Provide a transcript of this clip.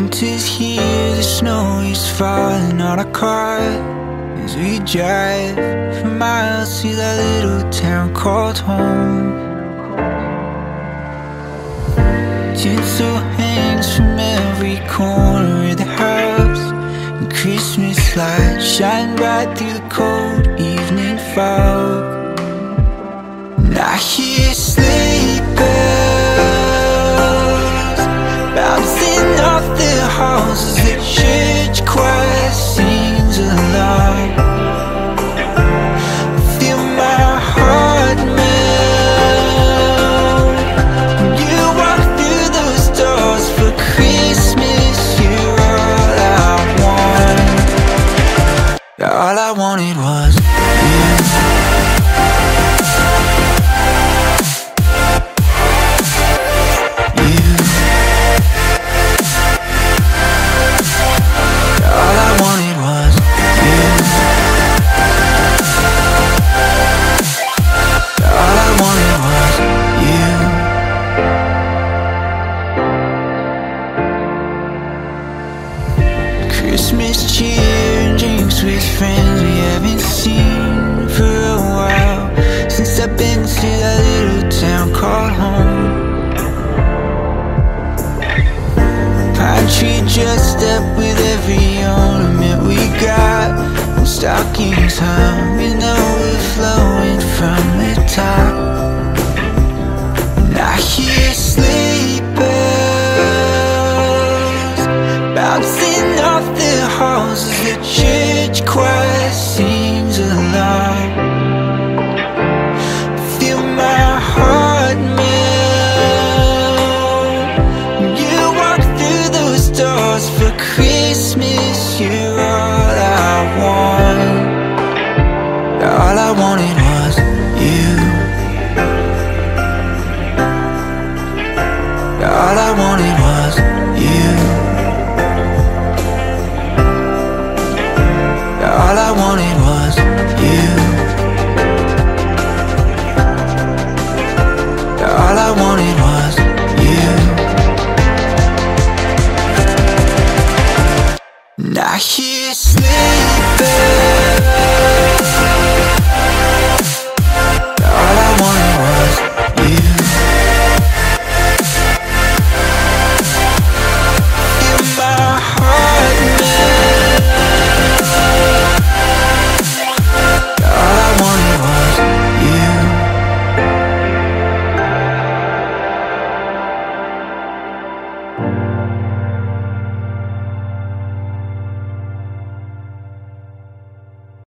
Winter's here, the snow is falling on our car. As we drive for miles to that little town called home. Tinsel hangs from every corner of the house. And Christmas lights shine bright through the cold evening fog you. Christmas cheer drinks with friends haven't seen for a while since I've been to that little town called home. Pine tree dressed up with every ornament we got And stockings and overflowing from the top wanted was you. All I wanted was you. All I wanted was you. All I wanted was you. Now he's sleeping.